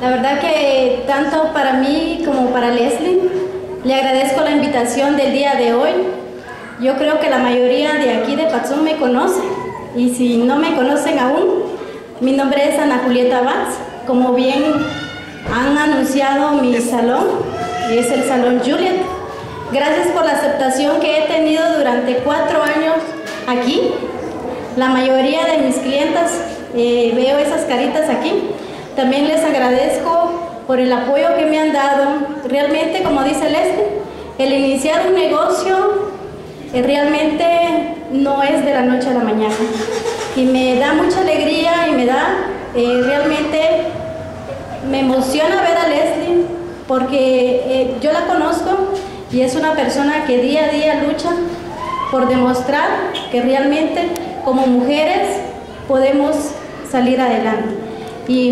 La verdad que tanto para mí como para Leslie, le agradezco la invitación del día de hoy. Yo creo que la mayoría de aquí de Patzón me conoce y si no me conocen aún, mi nombre es Ana Julieta Vaz. Como bien han anunciado mi salón, es el Salón Juliet. Gracias por la aceptación que he tenido durante cuatro años aquí. La mayoría de mis clientas, eh, veo esas caritas aquí, también les agradezco por el apoyo que me han dado. Realmente, como dice Leslie, el iniciar un negocio eh, realmente no es de la noche a la mañana. Y me da mucha alegría y me da, eh, realmente, me emociona ver a Leslie porque eh, yo la conozco y es una persona que día a día lucha por demostrar que realmente como mujeres podemos salir adelante. Y